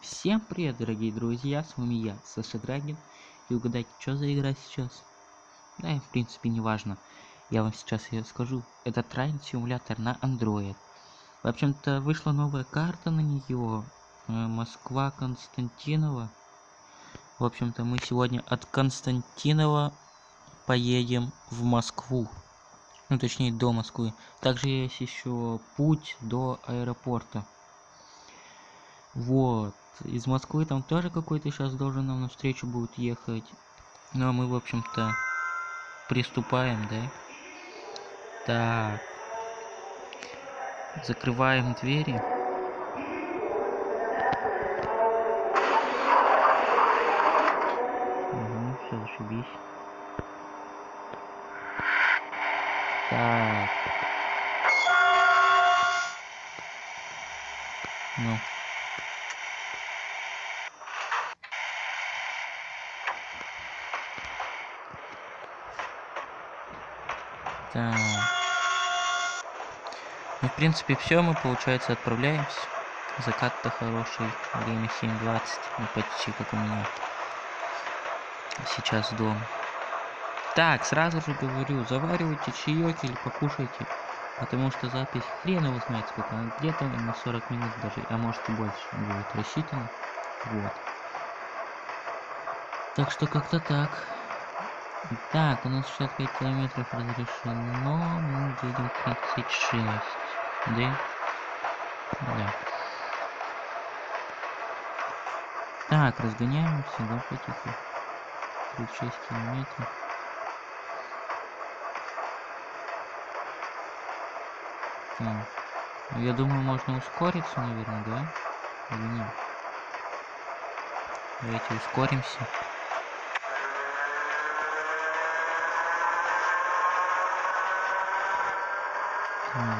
Всем привет, дорогие друзья, с вами я, Саша Драгин. И угадайте, что за игра сейчас? Да, в принципе, не важно. Я вам сейчас ее скажу. Это Train симулятор на Android. В общем-то, вышла новая карта на нее. Э, Москва, Константинова. В общем-то, мы сегодня от Константинова поедем в Москву. Ну, точнее, до Москвы. Также есть еще путь до аэропорта. Вот. Из Москвы там тоже какой-то сейчас должен нам навстречу будет ехать. Ну, а мы, в общем-то, приступаем, да? Так. Закрываем двери. Угу, все, зашибись. Принципе, все, мы, получается, отправляемся. Закат-то хороший. Время 7.20. Ну, почти как у меня. Сейчас дома. Так, сразу же говорю, заваривайте чаек или покушайте. Потому что запись хрен его знает сколько. Где-то на 40 минут даже, а может и больше будет рассчитано. Вот. Так что как-то так. Так, у нас 65 километров разрешено, мы едем 36. Да? Да. Так, разгоняемся, да, потихо. 36 километров. Так. Я думаю, можно ускориться, наверное, да? Или нет? Давайте ускоримся. Так.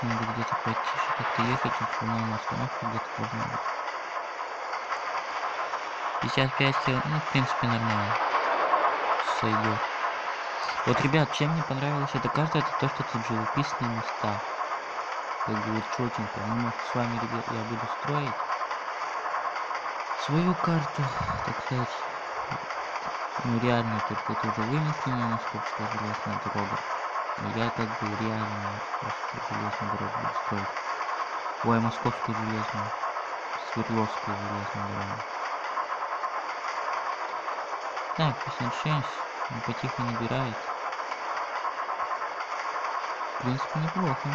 Тут надо где-то потише как-то ехать, и по-моему остановка где-то должна быть. 55 кил... ну, в принципе, нормально. Сойдет. Вот, ребят, чем мне понравилась эта карта, это то, что тут живописные места. Как бы вот четенько. Ну, может, с вами, ребят, я буду строить свою карту, так сказать. Ну, реально, только это уже вымышленная московская железная дорога. Но я как бы реально московскую железную дорогу буду строить. Ой, московскую железную. Свердловскую железную дорогу. Так, 56. Он потихо набирает. В принципе, неплохо.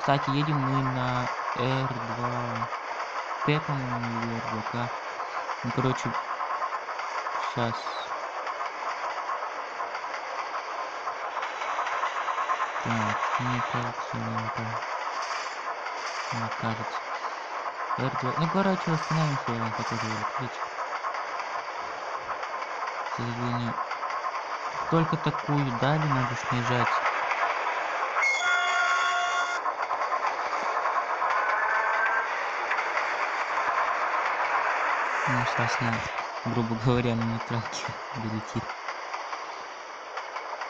Кстати, едем мы на R2P, по-моему, или R2K. Ну, короче, сейчас. Так, мне кажется, мне Мне кажется. R2. Ну, короче, остановимся, я покажу электричку. К сожалению, только такую дали надо снижать. Ну, сейчас на, грубо говоря, на нейтралке долетит.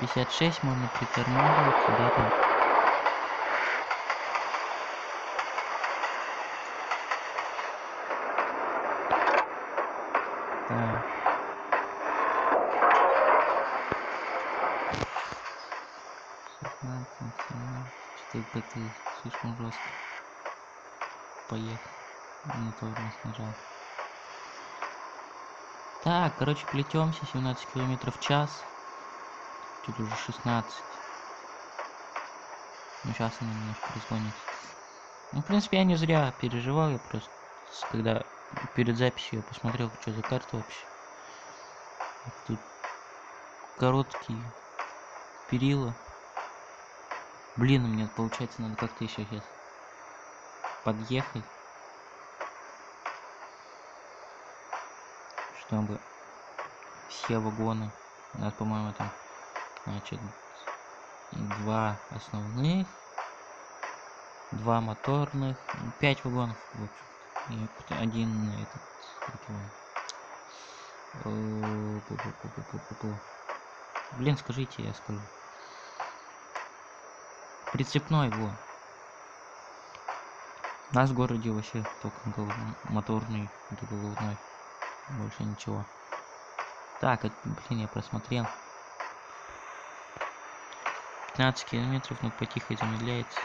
56 можно притормаживать, да, там. Так. Что-то слишком жестко. Поехал. Не то снижал. Так, короче, плетемся 17 километров в час. Тут уже 16. Ну, сейчас она немножко разгонит. Ну, в принципе, я не зря переживал, я просто, когда перед записью я посмотрел, что за карта вообще. Тут короткие перила. Блин, меня получается надо как-то еще сейчас подъехать. Чтобы все вагоны, у по-моему, там, значит, два основных, два моторных, пять вагонов, в общем и один этот, Блин, скажите, я скажу. Прицепной, во. У нас в городе вообще только моторный, головной. Больше ничего. Так, блин, я просмотрел. 15 километров, но потихо замедляется.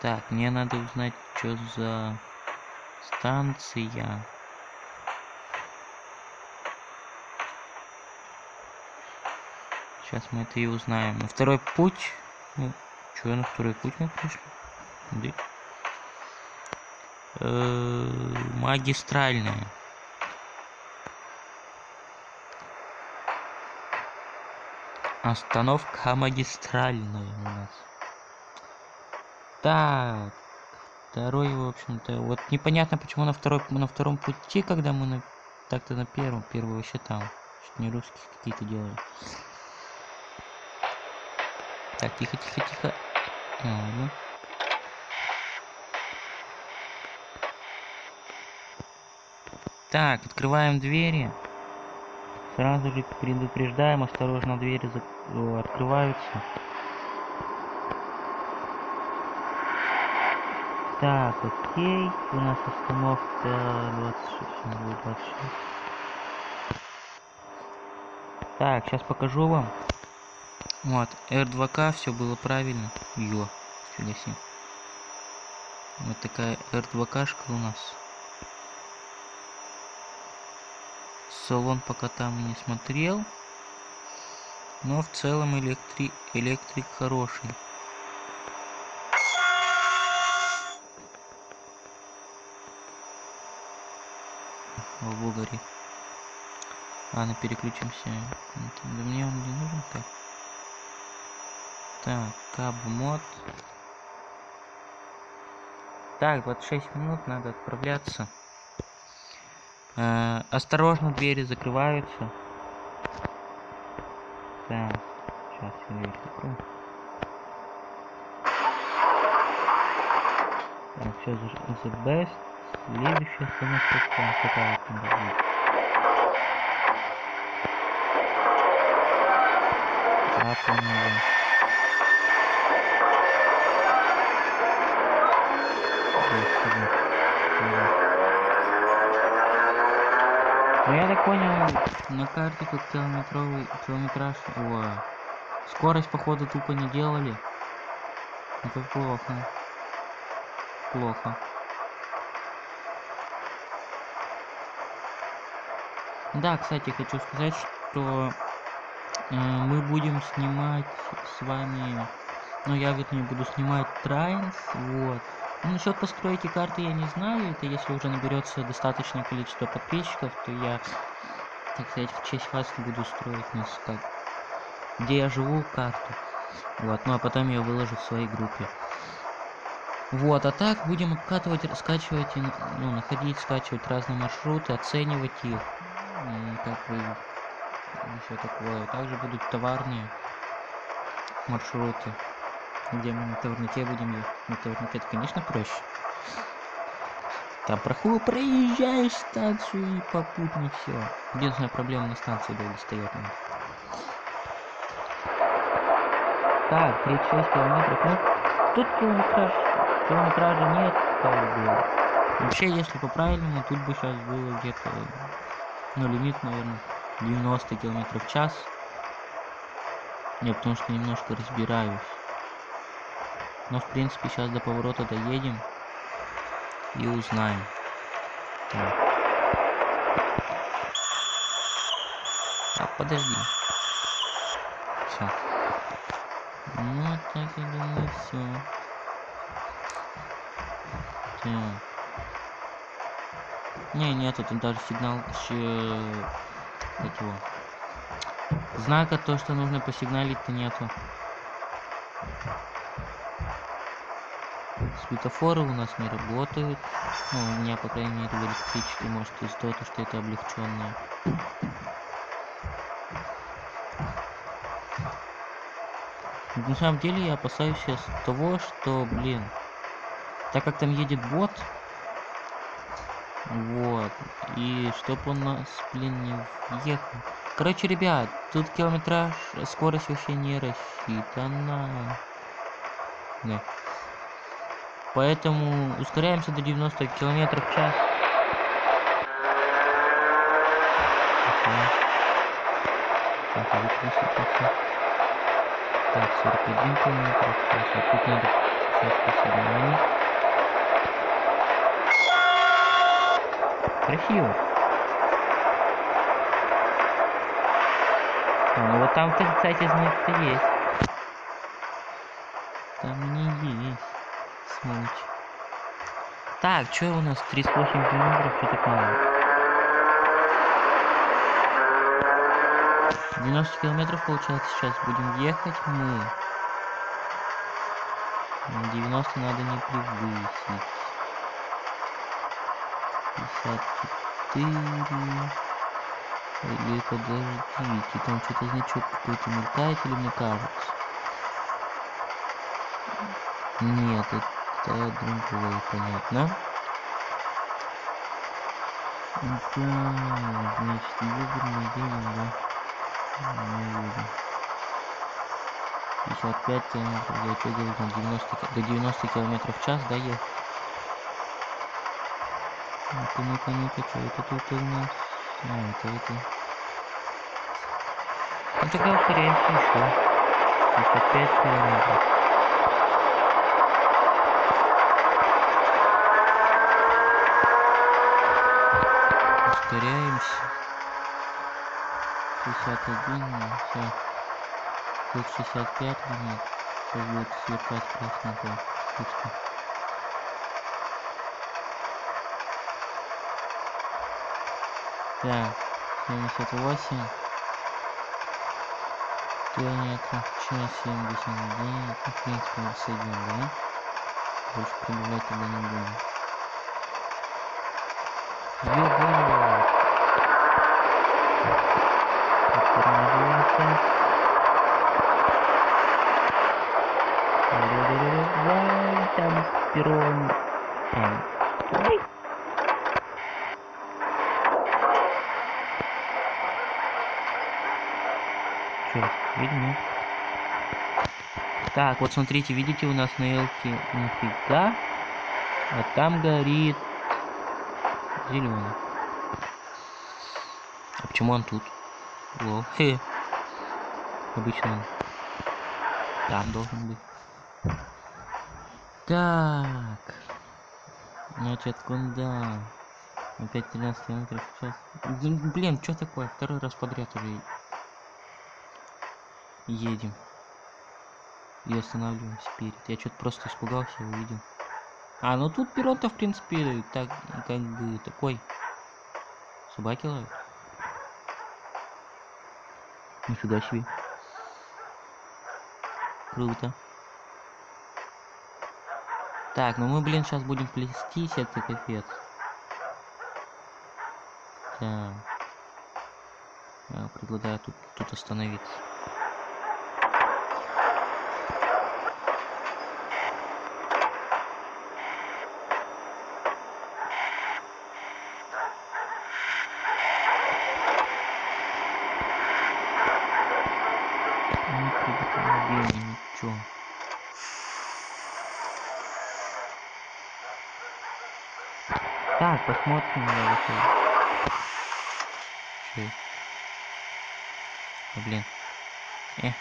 Так, мне надо узнать, что за станция. Сейчас мы это и узнаем. На второй путь. Ну, что, на второй путь мы пришли? Да. Э, Магистральная. Остановка магистральная у нас. Так. Второй, в общем-то, вот непонятно, почему на второй, на втором пути, когда мы на, так-то на первом, первый вообще там, что не русские какие-то делали. Так, тихо, тихо, тихо. Ладно. Так, открываем двери. Сразу же предупреждаем, осторожно двери о, открываются. Так, окей. У нас остановка 26, не будет 26. Так, сейчас покажу вам. Вот, R2К, все было правильно. Ё, фига себе. Вот такая R2Кшка у нас. Салон пока там не смотрел. Но в целом электри... электрик хороший. В Булгаре. Ладно, переключимся. Да мне он не нужен так. Так, каб мод. Так, 26 минут надо отправляться. Э, осторожно, двери закрываются. Так, сейчас я дверь закрою. Так, все, the best. Следующая остановка какая там будет. А, понял, на карте тут километровый километраж. О, скорость походу тупо не делали. Это плохо. Плохо. Да, кстати, хочу сказать, что э, мы будем снимать с вами, ну я ведь не буду снимать Трайнс, вот. Ну, насчет постройки карты я не знаю, это если уже наберется достаточное количество подписчиков, то я, так сказать, в честь вас буду строить нас как, где я живу, карту. Вот, ну а потом я выложу в своей группе. Вот, а так будем обкатывать, скачивать, и, ну, находить, скачивать разные маршруты, оценивать их, м, как бы, все такое. Также будут товарные маршруты, где мы на товарнике будем ехать. На товарнике это, конечно, проще. Там проход проезжаешь станцию и попутно все. Единственная проблема на станции долго стоять надо. Так, 36 километров. Ну, тут километраж, километража нет, как бы. Вообще, если по правильному, тут бы сейчас было где-то, ну, лимит, наверное, 90 километров в час. Я потому что немножко разбираюсь. Но, в принципе, сейчас до поворота доедем и узнаем. Так. Так, подожди. Все. Ну, так я думаю, все. Так. Не, нету тут даже сигнал еще как его. Знака то, что нужно посигналить-то нету. Светофоры у нас не работают. Ну, у меня, по крайней мере, в электричке, может, из-за того, что это облегченное. На самом деле я опасаюсь сейчас того, что, блин, так как там едет бот, вот, и чтоб он нас, блин, не въехал. Короче, ребят, тут километраж, скорость вообще не рассчитана. Да. Поэтому ускоряемся до 90 километров в час. Так, выключился. Так, 41 километров в час. А тут надо сейчас посоединить. Красиво. А, ну вот там, кстати, знак-то есть. Так, что у нас? 38 километров, что так мало? 90 километров получается сейчас будем ехать мы. На 90 надо не превысить. 54. Или подождите, там что-то значок какой-то мелькает или мне кажется? Нет, это другое, понятно. Да, значит, выбранный день, да. Не видно. 55 километров, я что говорю, там 90, ки- до 90 километров в час доехать. Ну-ка, ну-ка, ну-ка, что это тут у нас? А, это это. Ну тогда ускоряемся еще. 55 километров. Ускоряемся. 61, все. Тут 65 минут. Сейчас будет сверкать красненькая штучка. Так, 78 километров в час 79. Ну, в принципе, мы сойдем, да? Больше прибавлять тогда не будем. Тормозимся. Давай, А, ой. Чё, видно? Так, вот смотрите, видите, у нас на елке нифига, а там горит зеленый. А почему он тут? Во, хе. Обычно он там должен быть. Так. Значит, куда? Опять 13 километров в час. Блин, что такое? Второй раз подряд уже едем. И останавливаемся перед. Я что-то просто испугался увидел. А, ну тут пирот-то, в принципе, так, как бы, такой. Собаки лают. Нифига себе. Круто. Так, ну мы, блин, сейчас будем плестись, это капец. Так. Я предлагаю тут, тут остановиться. Не предупреждение, ничего. Так, посмотрим я вот Че? Да, блин. Э.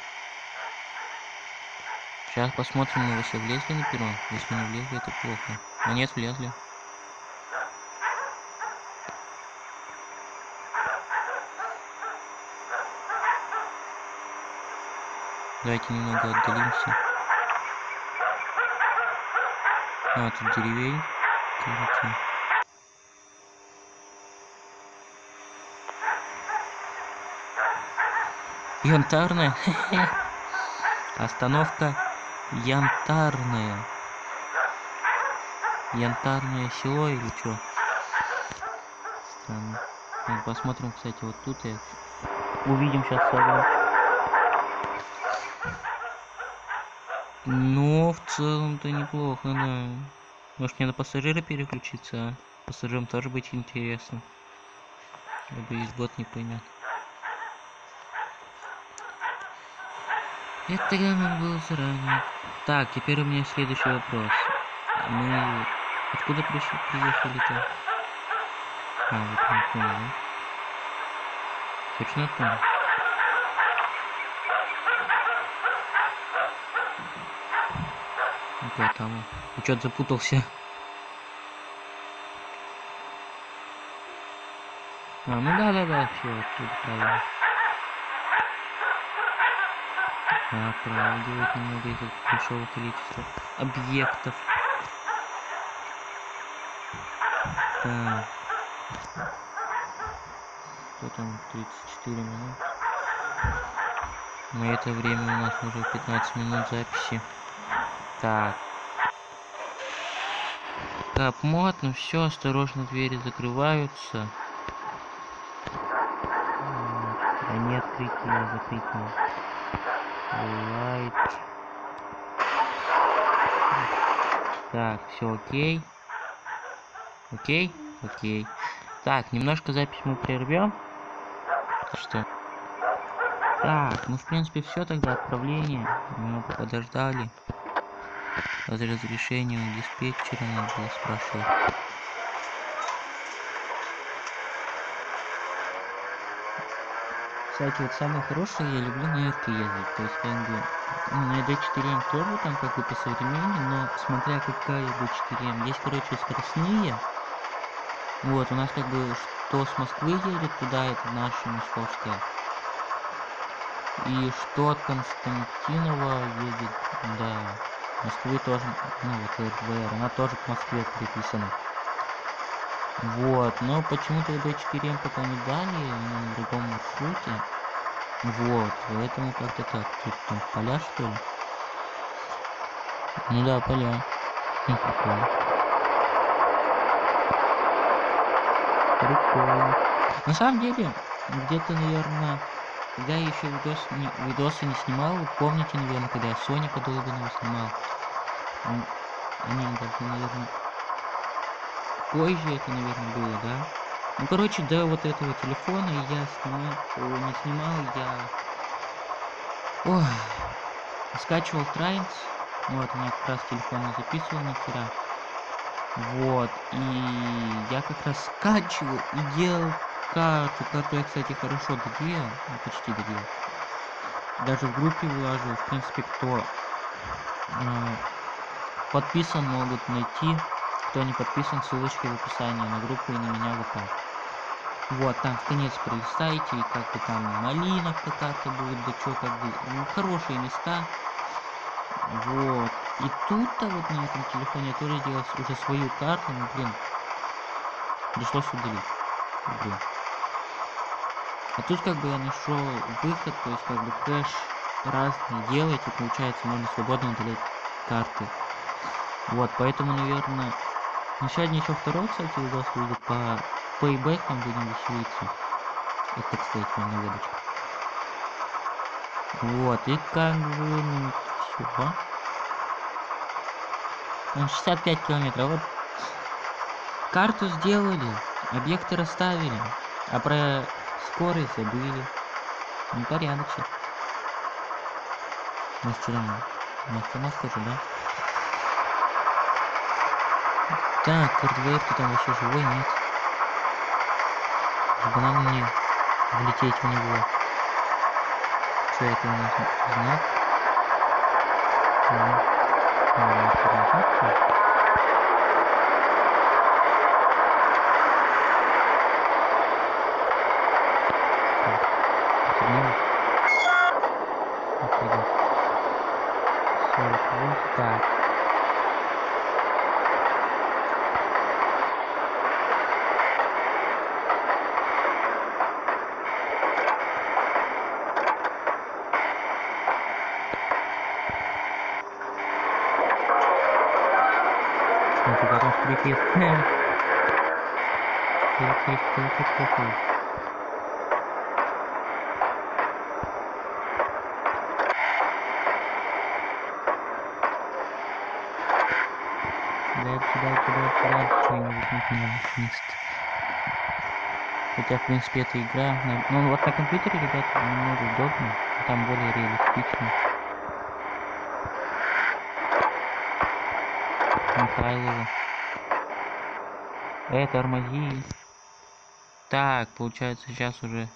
Сейчас посмотрим, мы вообще влезли на перрон. Если не влезли, это плохо. А нет, влезли. Давайте немного отдалимся. А, тут деревень. Кажется. Янтарная. Остановка Янтарная. Янтарное село или что? Странно. Ну, посмотрим, кстати, вот тут я увидим сейчас собак. Ну, в целом-то неплохо, да. Может мне на пассажира переключиться, а? Пассажирам тоже быть интересно. Либо есть бот не поймет. Это тогда надо было заранее. Так, теперь у меня следующий вопрос. Мы откуда пришли, приехали-то? А, вот оттуда, да? Точно? Опять того. Я что-то запутался. А, ну да, да, да, все, тут правильно. Правда, немного большого количества объектов. Так. Что там, 34 минут? На это время у нас уже 15 минут записи. Так. Так, мод, ну все, осторожно, двери закрываются. Они открытые, закрытые. Лайт. Так, все окей. Окей? Окей. Так, немножко запись мы прервем. Что? Так, ну в принципе все тогда отправление. Немного подождали. Разрешение у диспетчера надо было спрашивать. Кстати, вот самое хорошее, я люблю на эрке ездить. То есть, как бы, ну, на D4M тоже там как бы посовременнее, но смотря какая D4M. Есть, короче, скоростные. Вот, у нас как бы, что с Москвы едет туда, это наша московская. И что от Константинова едет, да, Москвы тоже, ну вот РВР, она тоже к Москве приписана. Вот, но почему-то D4M пока не дали, на другом маршруте. Вот, поэтому как-то так. Тут там поля что ли? Ну да, поля. Ну, прикольно. Прикольно. На самом деле, где-то, наверное, когда я еще видос, не, видосы не снимал, помните, наверное, когда я Соника Долбанова снимал. Они даже, наверное, позже это, наверное, было, да? Ну, короче, до вот этого телефона я снимал, о, не снимал, я... Ой, скачивал Трайнс. Вот, у меня как раз телефон я записывал на вчера. Вот, и я как раз скачивал и делал карту. Карту я, кстати, хорошо доделал, ну, почти доделал. Даже в группе выложил, в принципе, кто э, подписан, могут найти. Кто не подписан, ссылочка в описании на группу и на меня в ВК. Вот, там в конец пролистайте, и как бы там малиновка как-то будет, да что, как бы, ну, хорошие места. Вот. И тут-то вот на этом телефоне я тоже делал уже свою карту, ну, блин, пришлось удалить. Блин. А тут как бы я нашел выход, то есть как бы кэш разный делать, и получается можно свободно удалять карты. Вот, поэтому, наверное, ну сегодня еще второй, кстати, видос выйдет по пейбэкам будем веселиться. Это, кстати, вам наводочка. Вот, и как бы, ну, все. Ну, 65 километров. Вот карту сделали, объекты расставили, а про скорость забыли. Ну, порядочек. Мастера, мастера тоже, да? Так, РДВР там вообще живой нет. Чтобы нам не влететь в него. Что это у нас знак? Ага. Ага, тут такое? Дай сюда, сюда, сюда, что-нибудь например, вниз. Хотя, в принципе, эта игра... Ну, вот на компьютере, ребята, немного удобнее. Там более реалистично. Михайлова. Э, тормози. Так, получается сейчас уже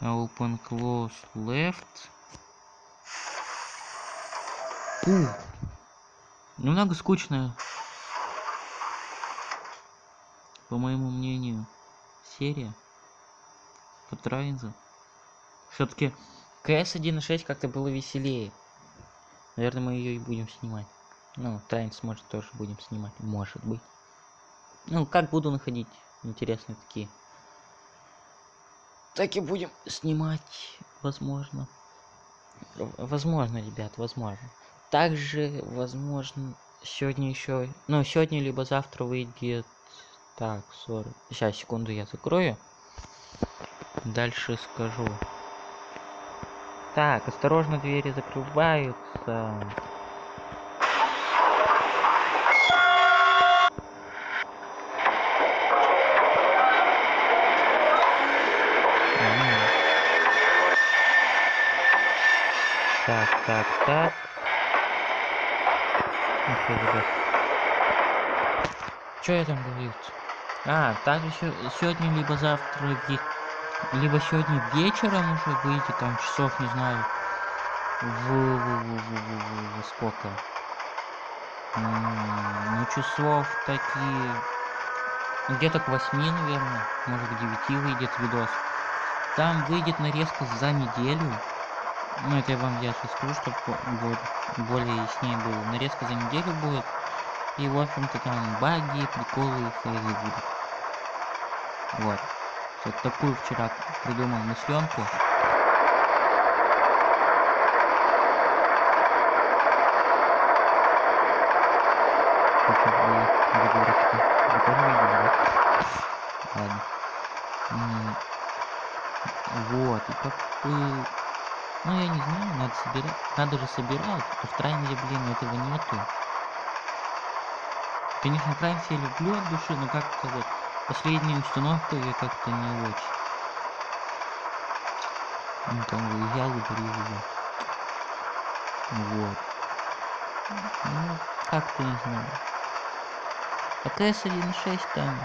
open close left. Фу. Немного скучная, по моему мнению, серия. По Все-таки КС 1.6 как-то было веселее. Наверное, мы ее и будем снимать. Ну, Трайнс может тоже будем снимать. Может быть. Ну, как буду находить интересные такие. Так и будем снимать, возможно. Возможно, ребят, возможно. Также, возможно, сегодня еще... Ну, сегодня либо завтра выйдет... Так, 40... Сейчас, секунду, я закрою. Дальше скажу. Так, осторожно, двери закрываются. Так, так, так. Ребят? Что я там говорил? А, также сегодня либо завтра либо сегодня вечером уже выйти, там часов, не знаю, в, в, в, в, в, в сколько? Ну, часов такие, где-то к 8, наверное, может к 9 выйдет видос. Там выйдет нарезка за неделю. Ну, это я вам я сейчас скажу, чтобы более яснее было. Нарезка за неделю будет. И, в общем-то, там баги, приколы и фейлы будут. Вот. Вот такую вчера придумал на съемку. Ладно. Вот, и как бы... Ну, я не знаю, надо собирать. Надо же собирать. А в трайнере, блин, этого нету. Конечно, трайнс я люблю от души, но как-то вот последняя установка я как-то не очень. Ну там выезжал и приезжал. Вот. Ну, как-то не знаю. А КС 1.6 там...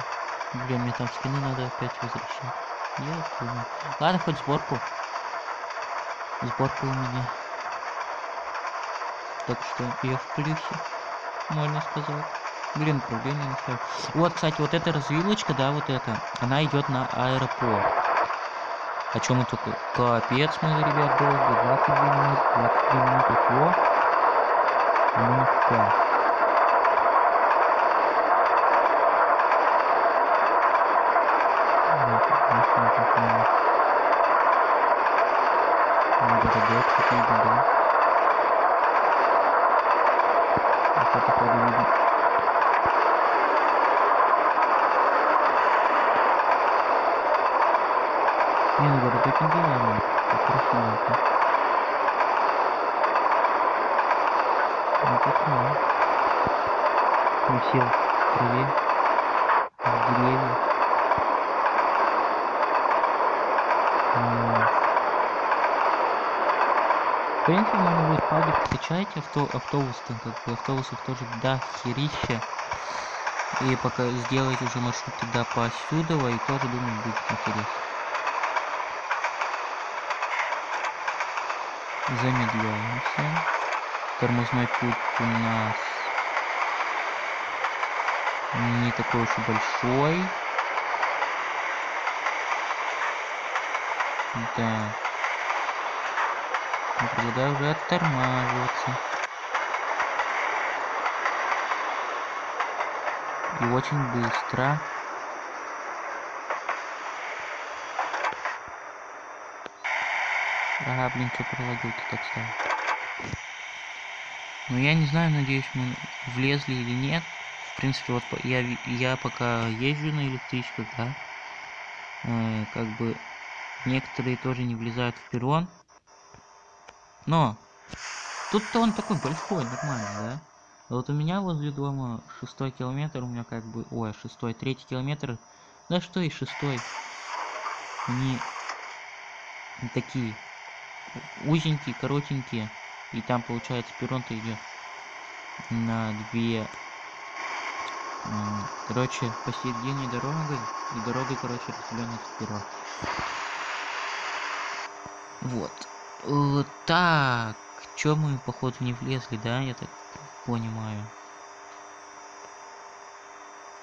Блин, мне там скины надо опять возвращать. Я понял. Ладно, хоть сборку. Сборка у меня. Так что я в плюсе, можно сказать. Блин, управление не Вот, кстати, вот эта развилочка, да, вот эта, она идет на аэропорт. О чем мы только? Капец, мы, ребят, долго. 22 минут, 23 минуты. О! Ну как? Надо добавить какие-то, да? Вот это подвигать. Не, ну говорю, так не делаем. Красиво. Такое. Он сел в траве, в деревья. В принципе, можно будет паблик скачать авто, автобус, там как бы автобусов тоже да херища. И пока сделать уже маршрут туда по и тоже думаю будет интересно. замедляемся тормозной путь у нас не такой уж и большой. Да. Я предлагаю уже оттормаживаться. И очень быстро. Ага, блин, что пролагил-то так стал. Ну, я не знаю, надеюсь, мы влезли или нет. В принципе, вот я, я пока езжу на электричках, да. Э, как бы некоторые тоже не влезают в перрон. Но тут-то он такой большой, нормально, да? Вот у меня возле дома шестой километр, у меня как бы, ой, шестой, третий километр, да что и шестой, не такие узенькие, коротенькие. И там получается перрон-то идет. на две короче посередине дорогой и дорогой короче разделена сперва вот. Вот так чё мы походу не влезли да я так понимаю?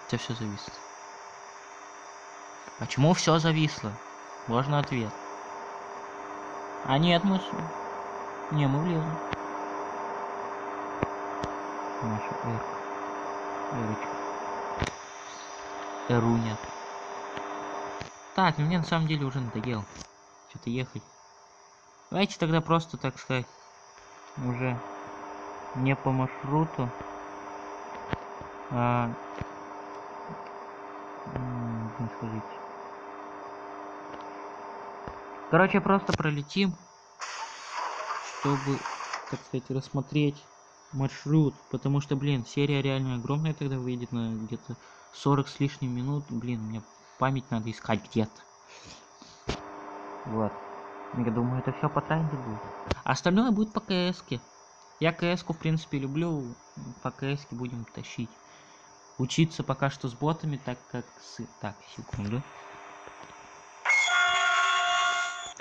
Это все зависло. Почему все зависло? Можно ответ. А нет мы не мы влезем. Наша эрка эрочка. Эруня так мне на самом деле уже надоело что-то ехать. Давайте тогда просто так сказать уже не по маршруту а короче просто пролетим чтобы так сказать рассмотреть маршрут потому что блин серия реально огромная тогда выйдет на где-то 40 с лишним минут. Блин мне память надо искать где-то. Вот. Я думаю это все по тренде будет. Остальное будет по кс -ке. я кс в принципе люблю. По кс будем тащить. Учиться пока что с ботами так как с так секунду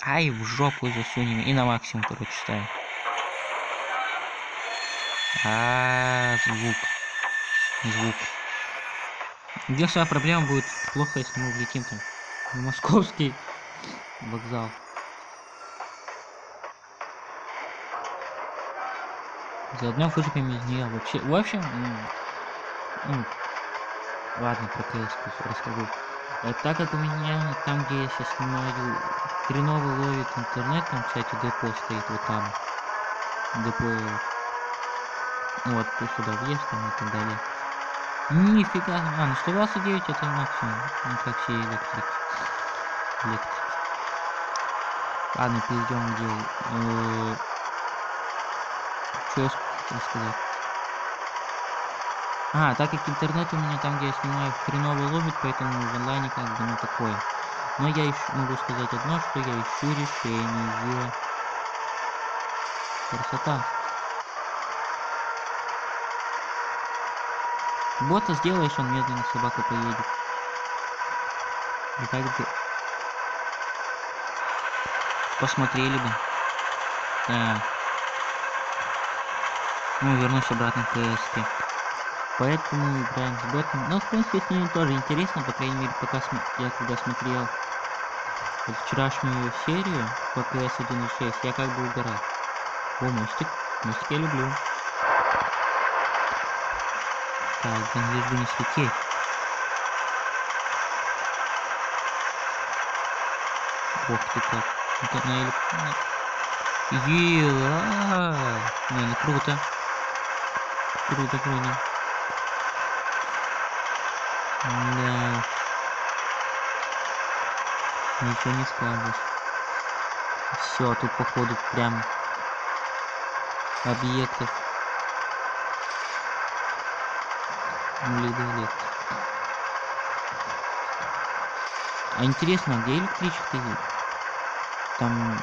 ай в жопу засунем и на максимум короче ставим а, звук. Звук. Единственная проблема будет плохо, если мы влетим там в московский вокзал. Заодно выживем из нее вообще. В общем, ну, ладно, про КС расскажу. А так как у меня там, где я сейчас снимаю, хреново ловит интернет, там, кстати, депо стоит вот там. Депо вот, ты сюда въезд там и так далее. Нифига, а, ну 129 это максимум. Ну как все электрики. Электрики. Ладно, перейдем где... Э, что я хотел сказать? А, так как интернет у меня там, где я снимаю, хреново ловит, поэтому в онлайне как бы ну такое. Но я еще могу сказать одно, что я ищу решение. Красота. Бота сделаешь, он медленно собака поедет. И как бы... Посмотрели бы. Да. Ну, вернусь обратно к КСК. Поэтому играем с ботом. Но, в принципе, с ними тоже интересно, по крайней мере, пока см... я когда смотрел вчерашнюю серию по КС 1.6, я как бы угорал. О, мостик. Мостик я люблю. Так, бы не светить. Ох ты как. Это на элек... Ела! Не, ну круто. Круто, круто. Да. Ничего не скажешь. Все, тут походу прям объектов Лидолет. А интересно, где электричество есть? Там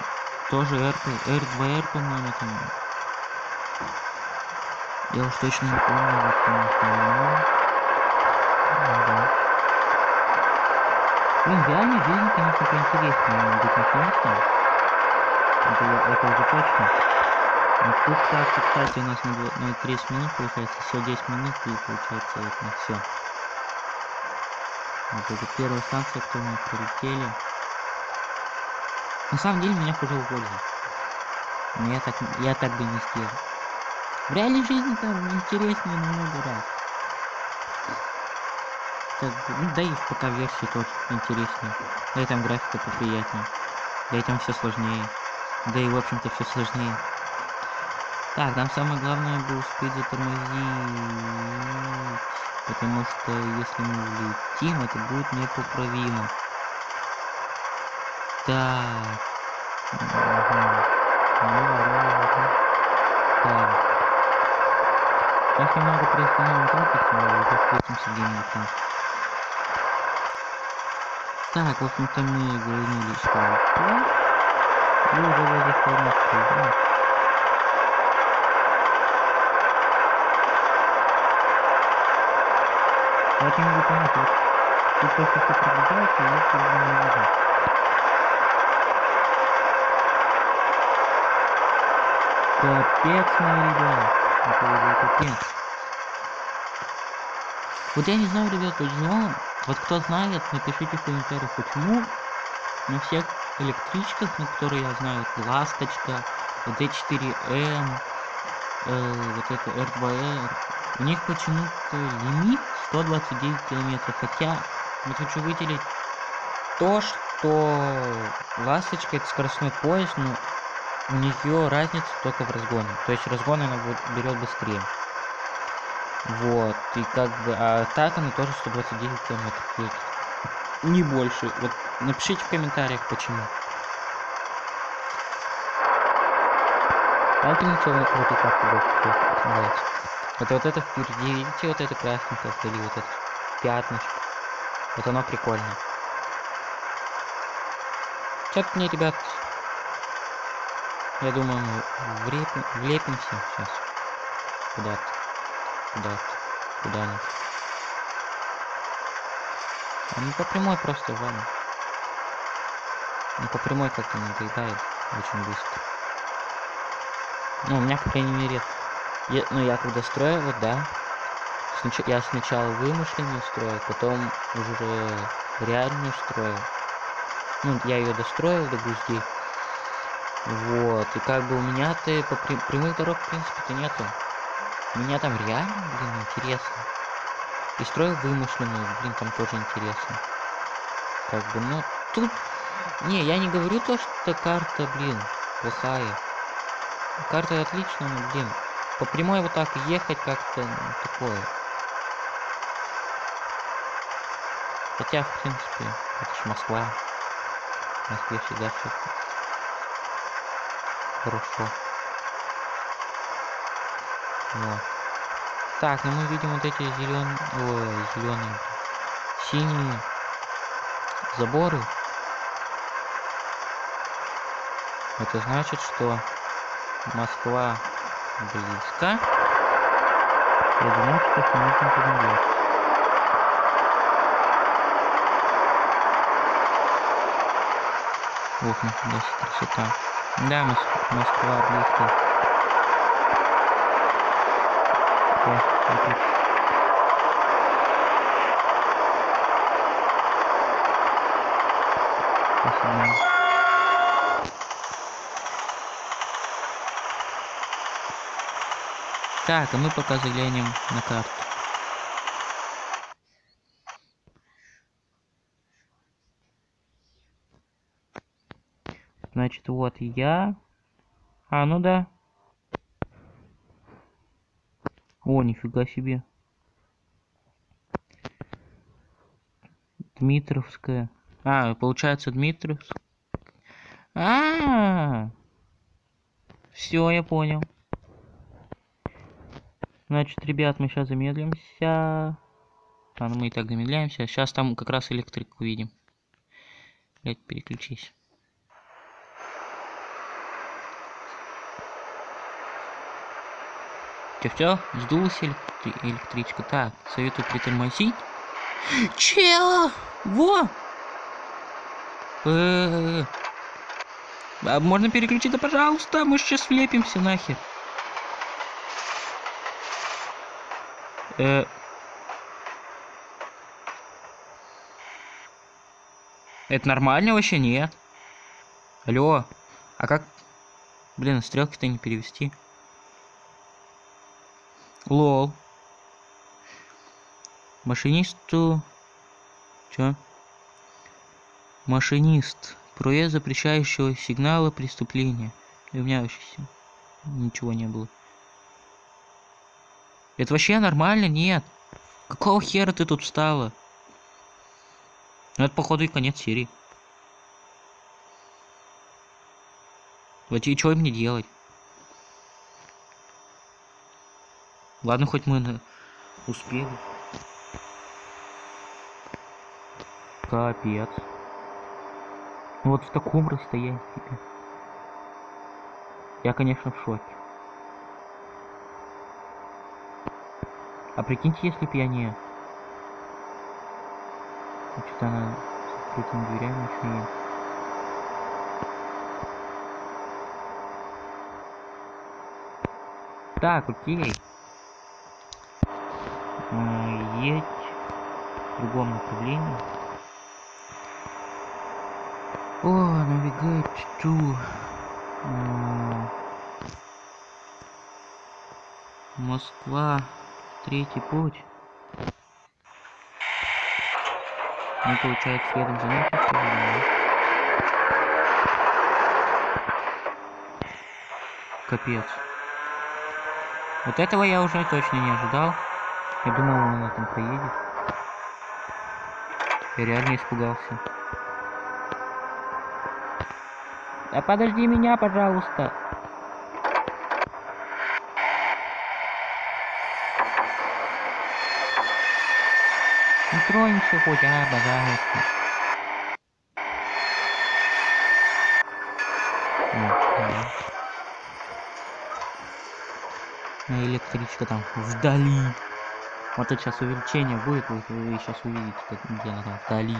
тоже R, R2R, по-моему, там. Я уж точно не помню, вот, конечно, да. В реальной жизни, конечно, поинтереснее быть машинистом. Это, это уже точно. Ну, тут, кстати, кстати, у нас на, 2, на 30 минут получается, все 10 минут и получается это на все. Вот это первая станция, кто мы прилетели. На самом деле меня уже уволили. Но я так, я так бы не сделал. В реальной жизни там интереснее намного раз. Так, ну, да и в пока версии тоже интереснее. Да и там графика поприятнее. Да и там все сложнее. Да и в общем-то все сложнее. Так, нам самое главное бы успеть затормозить. Потому что если мы улетим, это будет непоправимо. Так. Так. Сейчас немного приостановим запись, но уже встретимся где-нибудь. Так, в общем-то мы вернулись в И уже возле формы да? вот не могу понять, вот тут просто все приближается, и как бы не видно. Капец, мои ребята. Это уже капец. Вот я не знаю, ребят, почему. Вот кто знает, напишите в комментариях, почему на всех электричках, ну, которые я знаю, вот Ласточка, D4M, э, вот это R2R, у них почему-то лимит 129 километров. Хотя, вот хочу выделить то, что Ласточка это скоростной поезд, но у нее разница только в разгоне. То есть разгон она берет быстрее. Вот, и как бы, а так она тоже 129 километров едет. Не больше. Вот напишите в комментариях, почему. А ничего, вот и как больше нравится. Это вот это впереди, видите, вот это красненькое впереди, вот это пятнышко. Вот оно прикольное. Что-то мне, ребят, я думаю, мы влепим, влепимся сейчас куда-то, куда-то, куда-нибудь. А не по прямой просто, ладно. Не по прямой как-то надоедает очень быстро. Ну, у меня, по крайней мере, я, ну, я когда строил, вот, да, снач... я сначала вымышленную строил, потом уже реальную строил. Ну, я ее достроил до гвоздей. Вот, и как бы у меня-то по прям... прямых дорог, в принципе-то нету. Меня там реально, блин, интересно. И строил вымышленную, блин, там тоже интересно. Как бы, ну, тут... Не, я не говорю то, что карта, блин, плохая. Карта отличная, но, блин, по прямой вот так ехать как-то ну, такое. Хотя, в принципе, это ж Москва. В Москве всегда все хорошо. Вот. Так, ну мы видим вот эти зеленые, зеленые, синие заборы. Это значит, что Москва близко. Что нужно подумать. Ох, нифига красота. Да, Мос Москва близко. О, отлично. Спасибо. Так, а мы пока заглянем на карту. Значит, вот я. А, ну да. О, нифига себе. Дмитровская. А, получается Дмитровск. А, -а, -а, -а. все, я понял. Значит, ребят, мы сейчас замедлимся. А, ну мы и так замедляемся. Сейчас там как раз электрик увидим. Блять, переключись. Все, все, сдулась электри электричка. Так, советую притормозить. Че? Во! Э -э -э. А можно переключиться, пожалуйста? Мы сейчас влепимся нахер. Э... Это нормально вообще? Нет. Алло. А как... Блин, стрелки-то не перевести. Лол. Машинисту... Чё? Машинист. Проезд запрещающего сигнала преступления. У меня вообще ничего не было. Это вообще нормально? Нет. Какого хера ты тут встала? Ну, это, походу, и конец серии. Вот и что мне делать? Ладно, хоть мы успели. Капец. Вот в таком расстоянии. Я, конечно, в шоке. А прикиньте, если бы я не... Что она с открытыми дверями еще есть. Так, окей. Едь в другом направлении. О, навигать ту. Москва. Третий путь. Ну, получается, следом за ним? Капец. Вот этого я уже точно не ожидал. Я думал, он там проедет. Я реально испугался. Да подожди меня, пожалуйста. Не тронься хоть, а, пожалуйста. А электричка там вдали. Вот это сейчас увеличение будет, вы, вы сейчас увидите, как там вдали.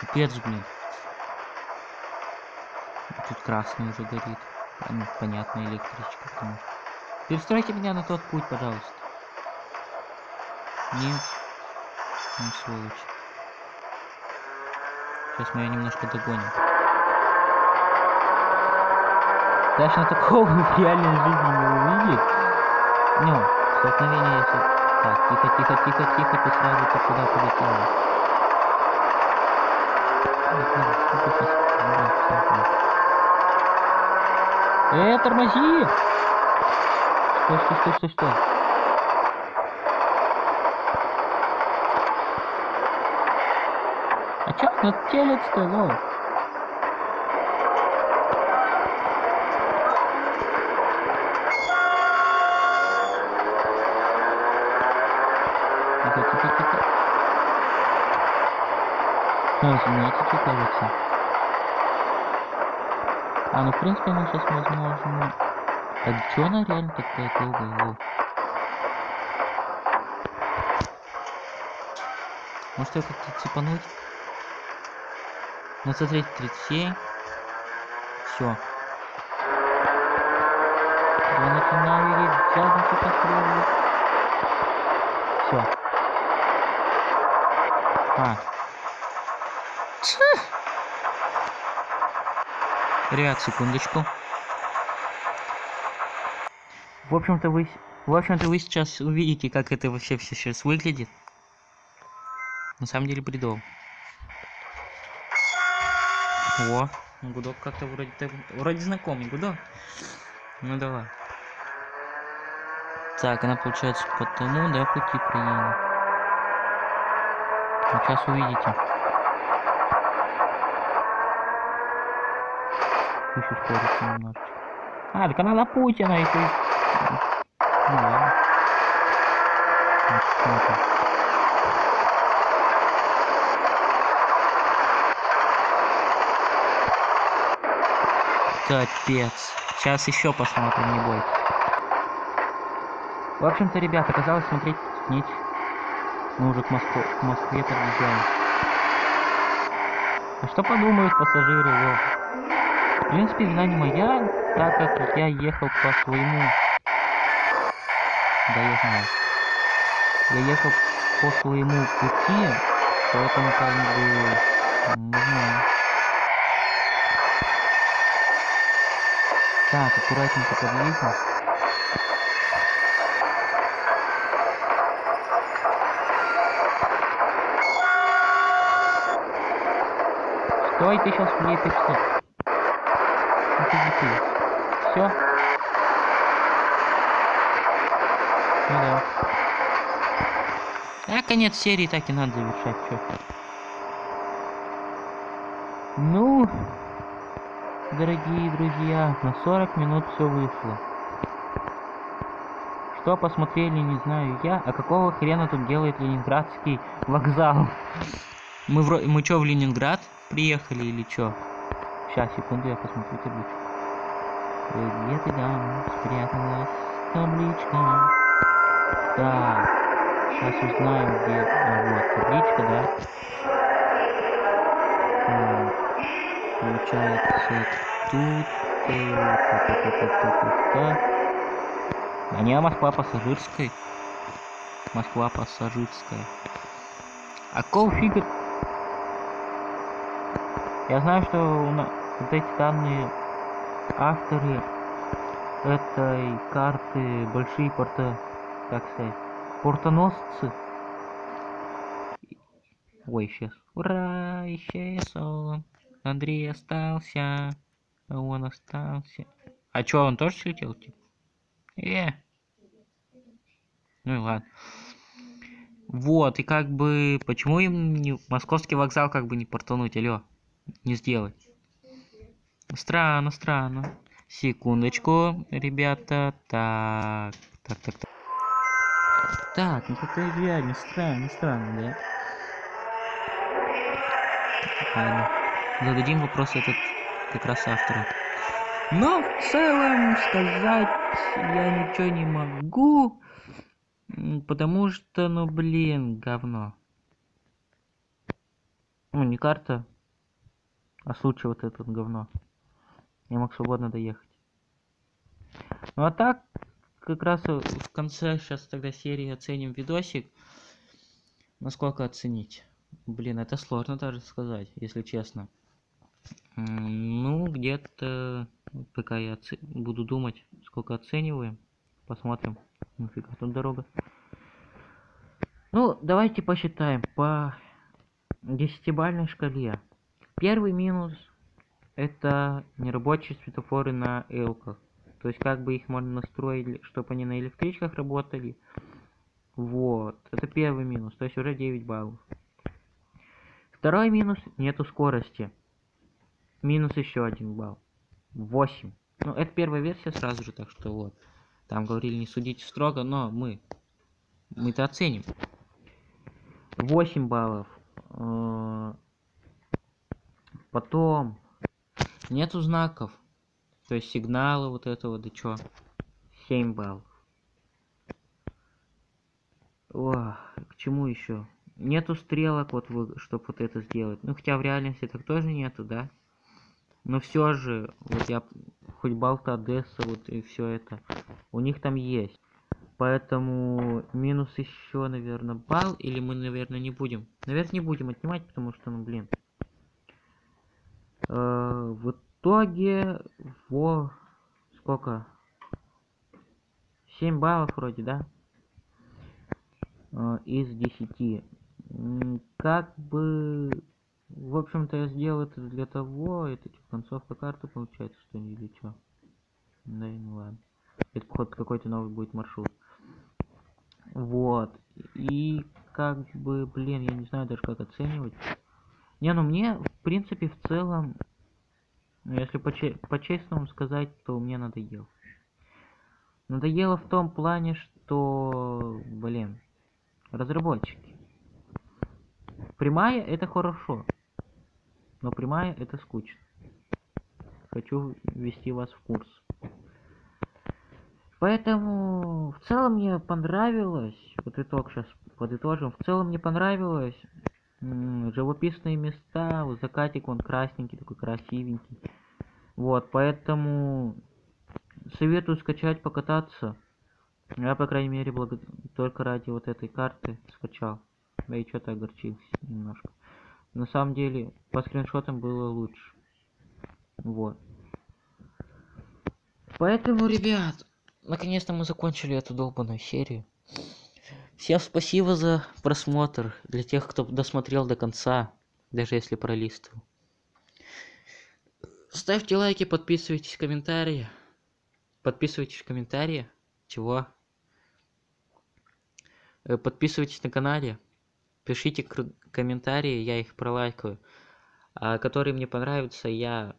Капец, блин. Тут красный уже горит. А, Ну, понятно, электричка, конечно. Перестройте меня на тот путь, пожалуйста. Нет. Ну, сволочь. Сейчас мы ее немножко догоним. Конечно, такого в реальной жизни не увидеть. Ну, столкновение если... Так, тихо, тихо, тихо, тихо, ты сразу ты куда полетела. Ну, ну. Э, тормози! Стой, стой, стой, стой, стой. А чё на телец-то, ну? Кажется. А, ну, в принципе, она сейчас, возможно... А чё она реально такая долгая? Во. Может, ее как-то цепануть? Ну, смотрите, 37. Все. Я начинаю видеть сейчас что Все. А. Тьфу. Ряд, секундочку. В общем-то вы, в общем-то вы сейчас увидите, как это вообще все сейчас выглядит. На самом деле бредово. О, гудок как-то вроде вроде знакомый гудок. Ну давай. Так, она получается по тому, да, пути приедет. Сейчас увидите. Еще скорость немножечко. А, так она на пути, она еще... Ну ладно. Капец. Сейчас еще посмотрим, не бойтесь. В общем-то, ребят, оказалось смотреть нечего. Мы уже к, Москве, к Москве подъезжаем. А что подумают пассажиры? Во? В принципе, вина не моя, так как я ехал по своему... Да, я знаю. Я ехал по своему пути, поэтому как бы... Не знаю. Так, аккуратненько подъедем. Стой, ты сейчас ты дикий. Все? Ну да. А конец серии так и надо завершать, чё. Ну, дорогие друзья, на 40 минут все вышло. Что посмотрели, не знаю я. А какого хрена тут делает Ленинградский вокзал? Мы, вро... Мы чё, в Ленинград приехали или чё? Сейчас, секунду, я посмотрю табличку. Где ты там спряталась, табличка? Так. Сейчас узнаем, где... А, вот, табличка, да? Так, получается, тут... э, та-та-та-та-та-та. А Москва пассажирской. Москва пассажирская. А какого фига? Я знаю, что у нас вот эти данные авторы этой карты большие порта, как сказать, портоносцы. Ой, исчез. Ура, исчез он. Андрей остался. Он остался. А чё, он тоже слетел, типа? Э. Ну и ладно. Вот, и как бы, почему им не, московский вокзал как бы не портануть, алё, не сделать? Странно, странно. Секундочку, ребята. Так, так, так, так. Так, ну какая реально странно, странно, да? Ладно. Зададим вопрос этот как раз автору. Но в целом сказать я ничего не могу. Потому что, ну блин, говно. Ну, не карта, а случай вот этот говно. Я мог свободно доехать. Ну а так, как раз в конце сейчас тогда серии оценим видосик. Насколько оценить? Блин, это сложно даже сказать, если честно. Ну, где-то, пока я оце- буду думать, сколько оцениваем, посмотрим. Нафига тут дорога. Ну, давайте посчитаем по десятибальной шкале. Первый минус это нерабочие светофоры на элках. То есть как бы их можно настроить, чтобы они на электричках работали. Вот. Это первый минус. То есть уже 9 баллов. Второй минус нету скорости. Минус еще один балл. 8. Ну, это первая версия сразу же, так что вот. Там говорили не судите строго, но мы. Мы-то оценим. 8 баллов. Э, Потом нету знаков. То есть сигналы вот этого, да чё? 7 баллов. О, к чему еще? Нету стрелок, вот, чтобы вот это сделать. Ну, хотя в реальности так тоже нету, да? Но все же, вот я хоть Балта Одесса, вот и все это, у них там есть. Поэтому минус еще, наверное, балл, или мы, наверное, не будем. Наверное, не будем отнимать, потому что, ну, блин. Э, в итоге, во... Сколько? 7 баллов вроде, да? Э, из 10. М, Как бы... В общем-то, я сделал это для того, это типа концовка карты получается, что ли, или что? Да ну ладно. Это, походу, какой-то новый будет маршрут. Вот. И как бы, блин, я не знаю даже как оценивать. Не, ну мне, в принципе, в целом, ну, если поче- по-честному сказать, то мне надоело. Надоело в том плане, что, блин, разработчики. Прямая это хорошо, но прямая это скучно. Хочу ввести вас в курс. Поэтому в целом мне понравилось, вот итог сейчас подытожим, в целом мне понравилось живописные места, вот закатик он красненький, такой красивенький. Вот, поэтому советую скачать, покататься. Я, по крайней мере, благо... только ради вот этой карты скачал. Да и что-то огорчился немножко. На самом деле, по скриншотам было лучше. Вот. Поэтому, ребят, наконец-то мы закончили эту долбанную серию. Всем спасибо за просмотр. Для тех, кто досмотрел до конца, даже если пролистывал. Ставьте лайки, подписывайтесь в комментарии. Подписывайтесь в комментарии. Чего? Э, Подписывайтесь на канале. Пишите комментарии, я их пролайкаю. А которые мне понравятся, я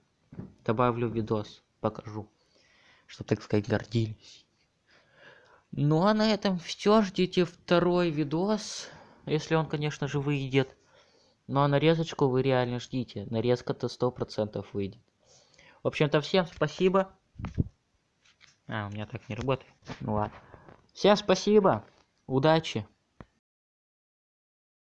добавлю в видос, покажу. Чтобы, так сказать, гордились. Ну а на этом все. Ждите второй видос. Если он, конечно же, выйдет. Ну а нарезочку вы реально ждите. Нарезка-то сто процентов выйдет. В общем-то, всем спасибо. А, у меня так не работает. Ну ладно. Всем спасибо. Удачи.